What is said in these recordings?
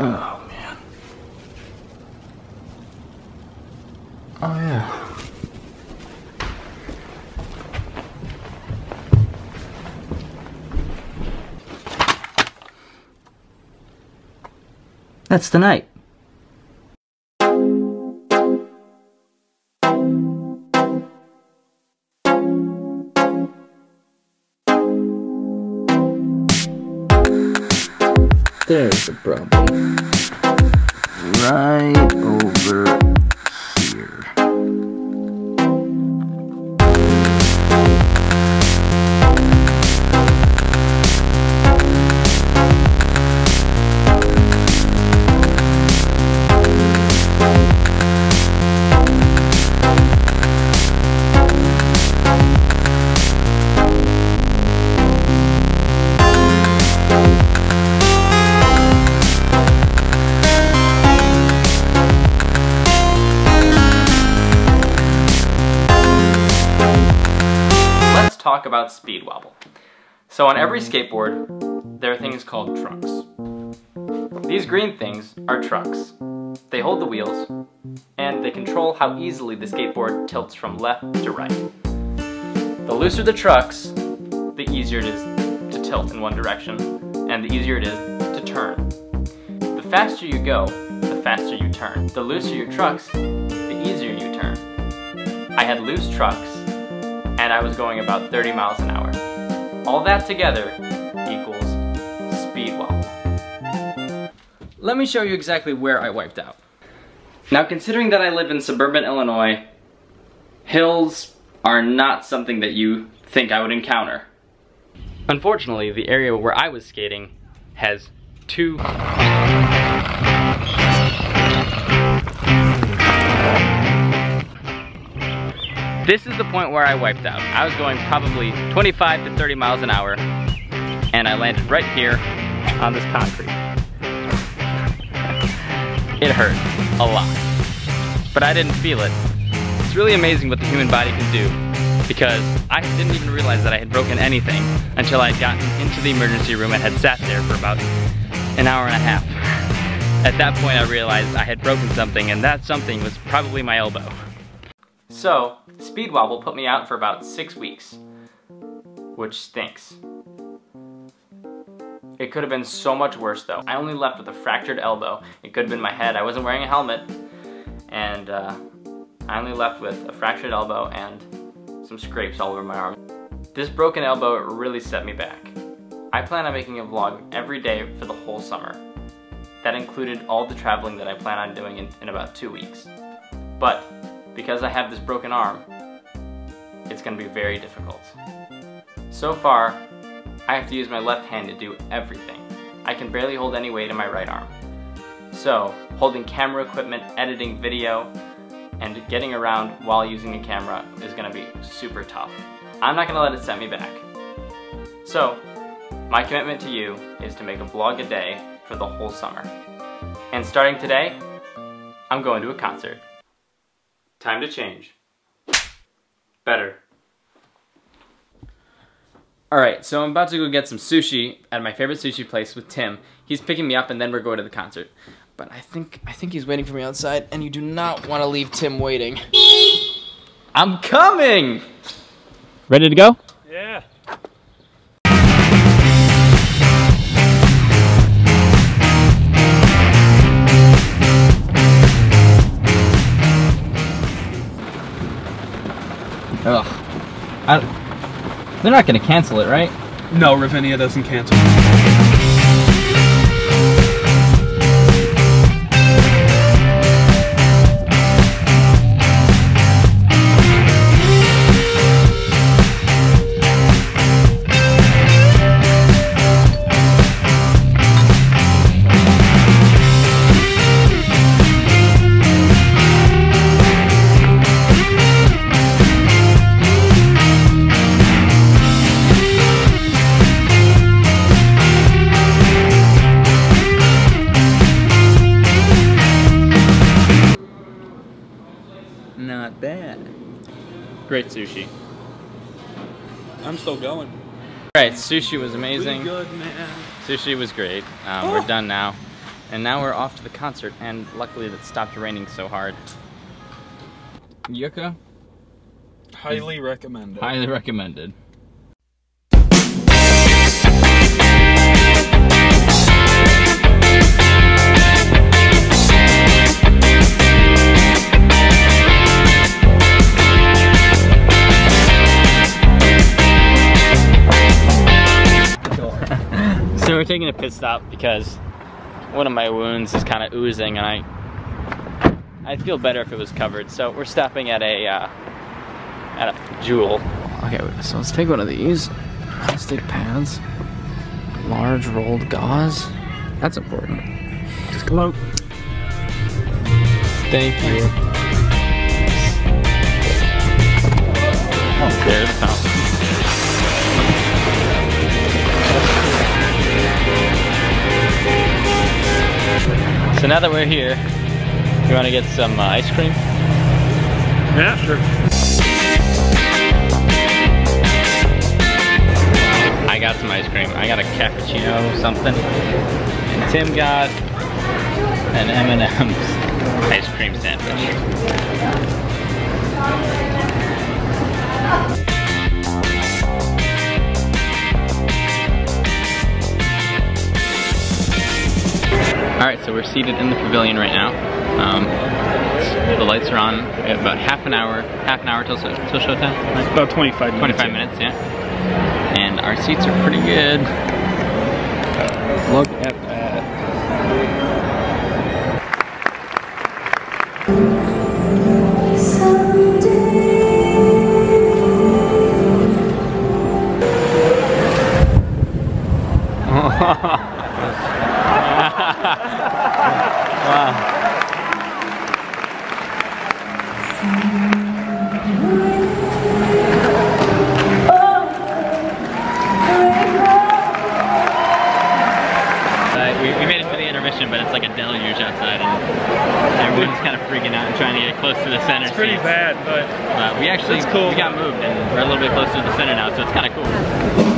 Oh, man. Oh, yeah. That's the night. There's the problem. Right over So on every skateboard, there are things called trucks. These green things are trucks. They hold the wheels, and they control how easily the skateboard tilts from left to right. The looser the trucks, the easier it is to tilt in one direction, and the easier it is to turn. The faster you go, the faster you turn. The looser your trucks, the easier you turn. I had loose trucks, and I was going about 30 miles an hour. All that together equals speed wobble. Let me show you exactly where I wiped out. Now considering that I live in suburban Illinois, hills are not something that you think I would encounter. Unfortunately, the area where I was skating has two This is the point where I wiped out. I was going probably 25 to 30 miles an hour, and I landed right here on this concrete. It hurt a lot, but I didn't feel it. It's really amazing what the human body can do because I didn't even realize that I had broken anything until I had gotten into the emergency room and had sat there for about an hour and a half. At that point I realized I had broken something and that something was probably my elbow. So, speed wobble put me out for about six weeks, which stinks. It could have been so much worse though. I only left with a fractured elbow. It could have been my head. I wasn't wearing a helmet, and uh, I only left with a fractured elbow and some scrapes all over my arm. This broken elbow really set me back. I plan on making a vlog every day for the whole summer. That included all the traveling that I plan on doing in, in about two weeks. But because I have this broken arm, it's going to be very difficult. So far, I have to use my left hand to do everything. I can barely hold any weight in my right arm. So, holding camera equipment, editing video, and getting around while using a camera is going to be super tough. I'm not going to let it set me back. So, my commitment to you is to make a vlog a day for the whole summer. And starting today, I'm going to a concert. Time to change. Better. Alright, so I'm about to go get some sushi at my favorite sushi place with Tim. He's picking me up and then we're going to the concert. But I think I think he's waiting for me outside and you do not want to leave Tim waiting. I'm coming! Ready to go? They're not gonna cancel it, right? No, Ravinia doesn't cancel. Great sushi. I'm still going. Alright, sushi was amazing. good, man. Sushi was great. Um, We're done now. And now we're off to the concert, and luckily it stopped raining so hard. Yucca, Highly recommended. highly recommended. Taking a pit stop because one of my wounds is kind of oozing, and I I'd feel better if it was covered. So we're stopping at a uh, at a Jewel. Okay, so let's take one of these. Plastic pads. Large rolled gauze. That's important. Just come out. Thank you. Oh, there's So now that we're here, you want to get some uh, ice cream? Yeah, sure. I got some ice cream. I got a cappuccino something. And Tim got an M&M's ice cream sandwich. So we're seated in the pavilion right now. Um, the lights are on. We have about half an hour, half an hour till, till showtime. Right? About 25 minutes. 25 minutes, yeah. And our seats are pretty good. Look at intermission, but it's like a deluge outside, and everyone's kind of freaking out and trying to get close to the center It's pretty seats. bad, but Uh, we actually cool. we got moved, and we're a little bit closer to the center now, so it's kind of cool.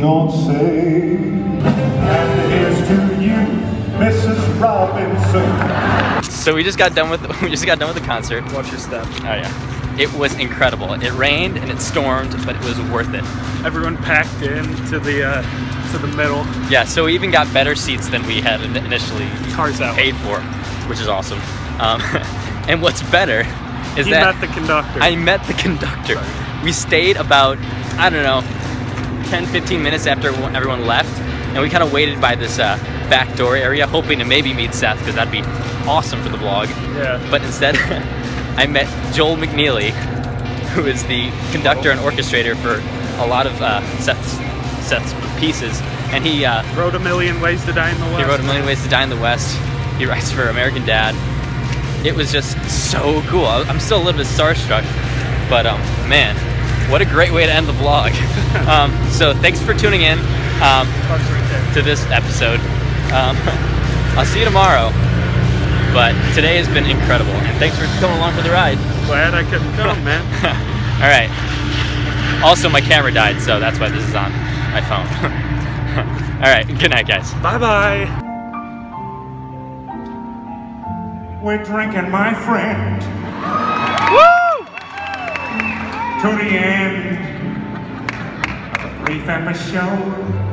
Don't say, and here's to you, Mrs. Robinson. So we just got done with we just got done with the concert. watch your step. Oh yeah, it was incredible. It rained and it stormed, but it was worth it. Everyone packed in to the uh, to the middle. Yeah, so we even got better seats than we had initially Cars out. paid for, which is awesome. Um, and what's better is He that met the conductor. I met the conductor. We stayed about, I don't know, 10, 15 minutes after everyone left, and we kind of waited by this uh, back door area, hoping to maybe meet Seth, because that'd be awesome for the vlog. yeah. But instead, I met Joel McNeely, who is the conductor and orchestrator for a lot of uh, Seth's, Seth's pieces, and he uh, Wrote a million ways to die in the West. he wrote A Million Ways to Die in the West. He writes for American Dad. It was just so cool. I'm still a little bit starstruck, but um, man, what a great way to end the vlog. um, so thanks for tuning in um, Bug's right there. to this episode. Um, I'll see you tomorrow. But today has been incredible, and thanks for coming along for the ride. Glad I couldn't come, man. All right. Also, my camera died, so that's why this is on my phone. All right. Good night, guys. bye bye. We're drinking, my friend to the end of a brief episode.